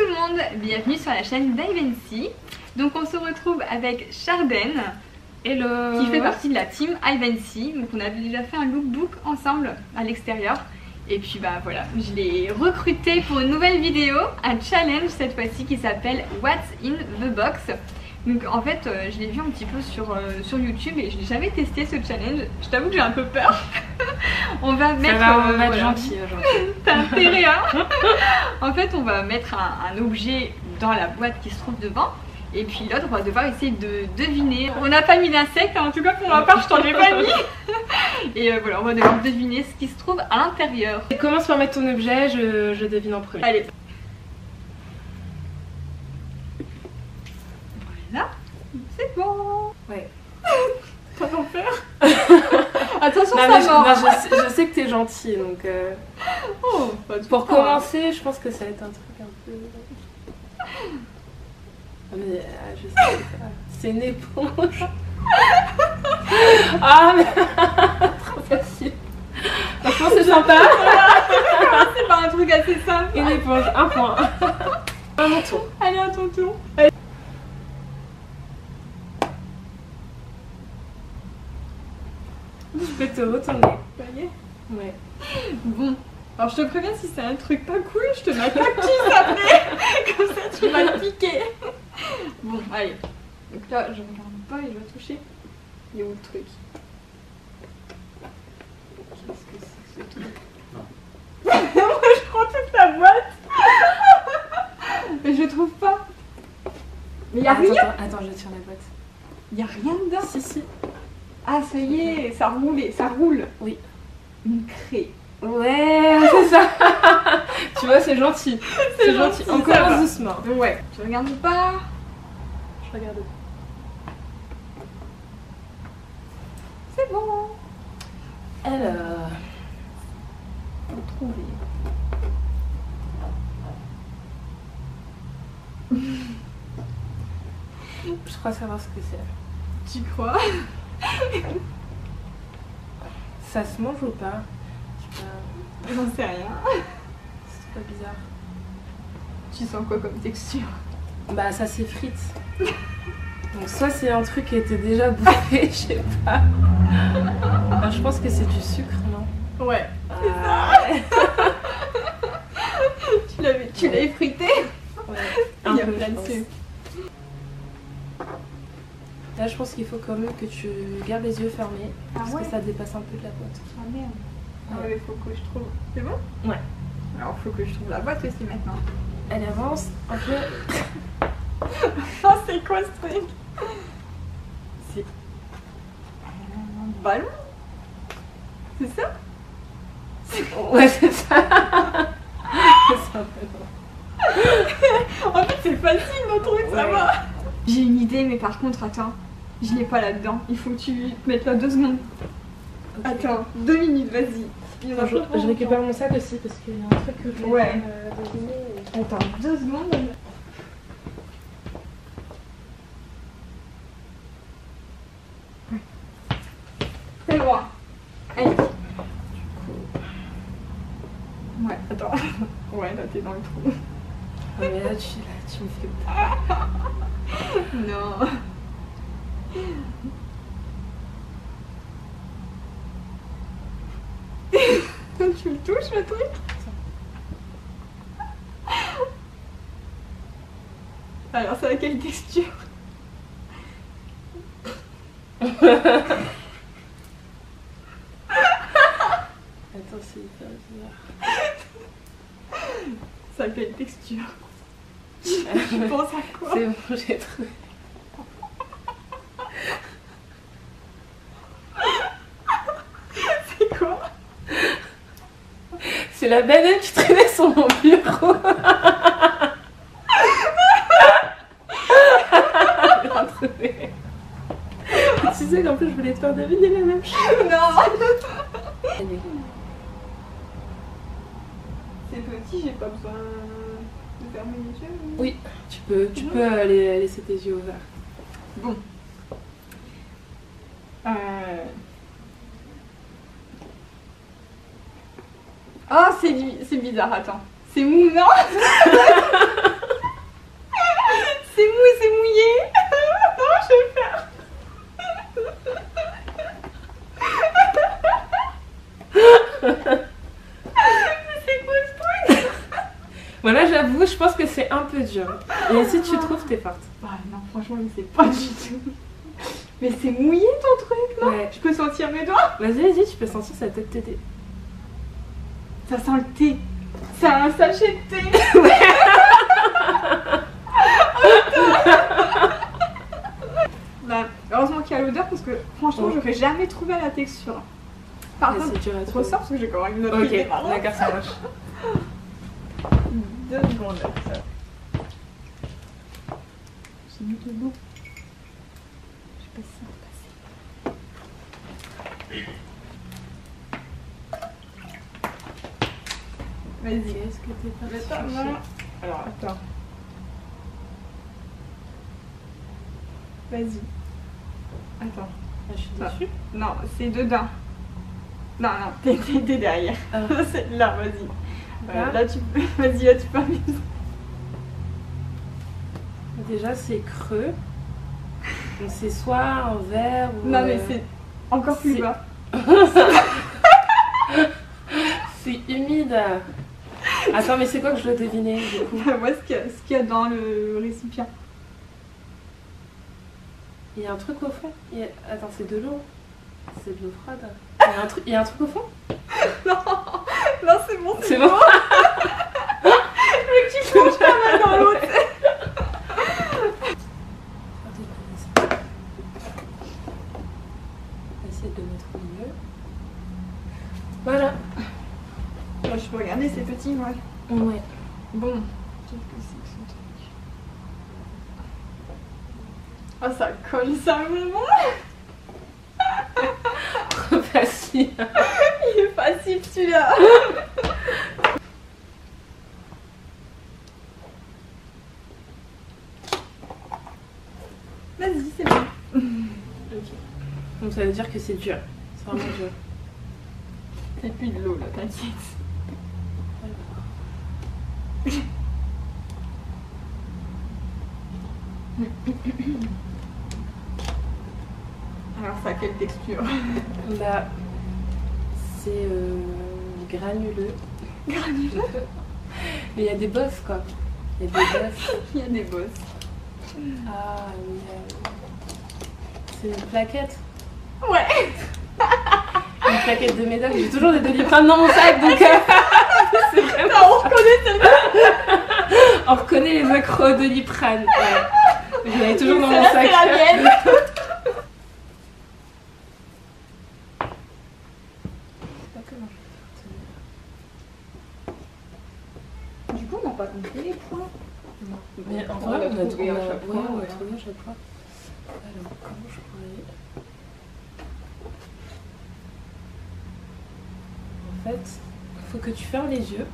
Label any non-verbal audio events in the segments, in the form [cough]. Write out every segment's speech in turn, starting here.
tout le monde, bienvenue sur la chaîne d'Ivancy. Donc on se retrouve avec Charden Hello qui fait partie de la team Ivancy. Donc on avait déjà fait un lookbook ensemble à l'extérieur. Et puis bah voilà, je l'ai recruté pour une nouvelle vidéo, un challenge cette fois-ci qui s'appelle What's in the Box. Donc en fait euh, je l'ai vu un petit peu sur, euh, sur YouTube et je n'ai jamais testé ce challenge. Je t'avoue que j'ai un peu peur. [laughs] on va mettre... Ça va, on va euh, voilà. gentil aujourd'hui. [laughs] T'as intérêt hein [laughs] En fait on va mettre un, un objet dans la boîte qui se trouve devant et puis l'autre on va devoir essayer de deviner. On n'a pas mis d'insectes, hein. en tout cas pour ma part je t'en ai pas mis. Et euh, voilà on va devoir deviner ce qui se trouve à l'intérieur. Commence par mettre ton objet, je, je devine en premier. Allez. Voilà. C'est bon. Ouais. T'as pas peur Mais je, mord. non, je sais, je sais que t'es gentil donc. euh, Oh, pour peur. commencer, je pense que ça va être un truc un peu. Ah, Mais euh, je sais pas. C'est une éponge. ah mais. [laughs] Trop facile. Franchement, c'est sympa. C'est pas un truc assez simple. Une éponge, un point. Un mon tour. Allez à ton tour. Je peux te retourner. Ouais. Bon, alors je te préviens, si c'est un truc pas cool, je te mets un cactus après. [laughs] Comme ça, tu vas le piquer. Bon, allez. Donc là, je regarde pas et je vais toucher. Il est où le truc? Qu'est-ce que c'est que ce truc? [laughs] Moi, je prends toute la boîte. [laughs] Mais je trouve pas. Mais y a Attends, rien. attends, attends, je tire la boîte. Y a rien dedans. Si, si. Ah, ça y est, ça roule, ça roule. Oui. Une craie. Ouais, [laughs] c'est ça. tu vois, c'est gentil. C'est gentil. gentil, On commence doucement. Ouais. Tu regardes pas? Je regarde. C'est bon. Alors. Trouver. Je crois savoir ce que c'est. Tu crois? Ça se mange ou pas Je sais pas. J'en sais rien. C'est pas bizarre. Tu sens quoi comme texture? Bah, ça s'effrite. Donc, soit c'est un truc qui était déjà bouffé, [laughs] je sais pas. Alors, je pense que c'est du sucre, non? Ouais. Ah, [laughs] Tu l'as effrité ouais. Il y a peu, plein de sucre. Là, je pense qu'il faut quand même que tu gardes les yeux fermés. Ah parce ouais que ça dépasse un peu de la boîte. Ah merde. Ah Ouais. ouais, faut que je trouve. C'est bon? Ouais. Alors faut que je trouve la boîte aussi maintenant. Elle avance un peu. Oh, [laughs] c'est quoi ce truc? C'est. Un ballon C'est ça? Ouais, c'est ça. [laughs] c'est un peu long. [laughs] En fait, c'est facile nos trucs, ça va. J'ai une idée, mais par contre, attends. Je l'ai pas là-dedans. Il faut que tu te mettes là deux secondes. Attends, deux minutes, vas-y. Je, récupère mon sac aussi parce qu'il y a un truc que je Ouais. euh. Attends, deux secondes. C'est bon. Allez. Ouais, attends. [laughs] Ouais, là t'es dans le trou. Ah, mais là, tu, là, tu me fais. [laughs] Non. [laughs] tu le touches le truc Alors ça a quelle texture [laughs] Attends, c'est hyper bizarre. Ça a quelle texture Tu penses à quoi [laughs] C'est bon, j'ai trouvé. C'est quoi C'est la banane qui traînait sur mon bureau. Tu sais qu'en plus, je voulais te faire deviner la même chose. Non C'est petit, j'ai pas besoin de fermer les yeux. Oui, tu peux, tu peux euh, laisser tes yeux ouverts. Bon. Euh... Oh, c'est c'est bizarre, attends. C'est mou, non? [laughs] C'est mou c'est mouillé [laughs] Non, je vais faire. [laughs] c'est quoi ce truc? Voilà, j'avoue, je pense que c'est un peu dur. Et si tu trouves, t'es forte. Bah, non, franchement, mais c'est pas du tout. Mais c'est mouillé ton truc, non? Ouais. Je peux sentir mes doigts? Vas-y, vas-y, tu peux sentir, ça va peut-être. Ça sent le thé. C'est un sachet de thé. [laughs] bah, heureusement qu'il y a l'odeur parce que franchement, Oh. j'aurais jamais trouvé la texture. Par contre, je trouver. ressors parce que j'ai quand même une autre idée Ok, maintenant. d'accord, ça marche. Deux secondes. J'ai mis de l'eau. Je sais pas si ça va passer. Vas-y. Est-ce que t'es partie attends, non. Alors, attends. Vas-y. Attends. Ah, Je suis Ah. déçue. Non, c'est dedans. Non, non, t'es, derrière. Ah. [laughs] c'est là, vas-y. Euh, Là là, tu peux. [laughs] Vas-y, là, tu peux. Déjà, c'est creux. Donc, c'est soit un verre ou. Non, mais euh, c'est encore plus bas. [laughs] C'est humide. Attends, mais c'est quoi que je dois deviner du coup [laughs] Vois ce qu'il y, a- y dans le récipient. Il y a un truc au fond? Il y a- Attends, c'est de l'eau. C'est de l'eau froide. Il y, a un truc... Il y a un truc au fond? [laughs] Non, non c'est bon, C'est bon. Mais tu plonges pas mal dans l'eau. tu sais. On va essayer de le mettre au milieu. Voilà. Moi, je peux ouais. Ouais. Bon. Qu'est-ce que c'est que ce truc Ah, ça colle ça, vraiment Facile. [laughs] Il est facile, celui-là Vas-y, c'est bon. Ok. Donc ça veut dire que c'est dur. C'est vraiment dur. C'est plus de l'eau, là, t'inquiète. [coughs] Alors, ça a quelle texture Bah, c'est euh, granuleux. Granuleux? [laughs] Mais il y a des bosses quoi. Il y a des bosses. [laughs] Il y a des bosses. Ah euh, C'est une plaquette. Ouais [laughs] Une plaquette de médoc. J'ai toujours des doliprane dans mon sac donc. euh, c'est vraiment- Ah, on reconnaît celle-là On reconnaît les accros doliprane. Ouais. Je l'avais toujours dans mon sac. c'est la mienne Du coup, on n'a pas compté les points. Mais en vrai, on a trouvé à chaque fois. On a trouvé à chaque fois. Alors, comment je pourrais. En fait, faut que tu fermes les yeux.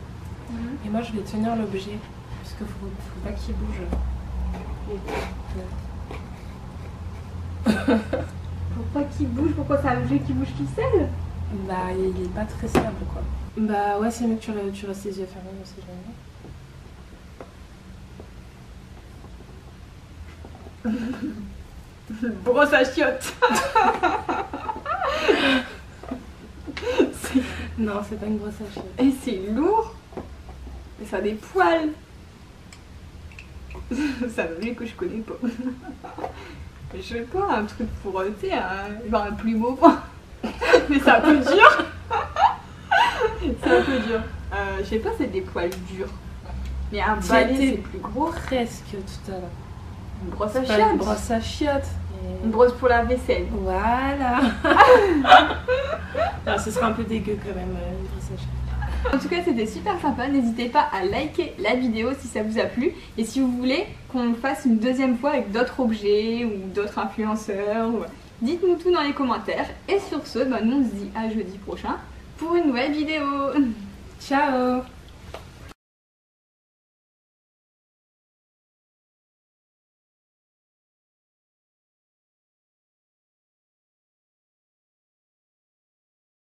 Et moi, je vais tenir l'objet. Parce qu'il faut, faut pas qu'il bouge. [laughs] Pour pas qu'il bouge, pourquoi c'est un objet qui bouge tout seul Bah, il est pas très stable, quoi. Bah, ouais, c'est mieux que tu, re- tu restes les yeux fermés, aussi jamais. [laughs] Brosse à chiottes [laughs] Non, c'est pas une brosse à cheveux. Et c'est lourd Ça des poils C'est un objet que je connais pas. [laughs] Je sais pas, un truc pour, euh, tu sais, un, genre un plumeau. [laughs] Mais c'est un peu dur [laughs] C'est un peu dur. Euh, je sais pas, c'est des poils durs. Mais un balai, c'est plus gros. Presque tout à l'heure. Une brosse à Pas une chiottes brosse à chiottes. Une brosse pour la vaisselle. Voilà. Non, ce sera un peu dégueu quand même, euh, une brosse à chiottes. En tout cas, c'était super sympa. N'hésitez pas à liker la vidéo si ça vous a plu. Et si vous voulez qu'on fasse une deuxième fois avec d'autres objets ou d'autres influenceurs, ou- dites-nous tout dans les commentaires. Et sur ce, nous on se dit à jeudi prochain pour une nouvelle vidéo. [laughs] Ciao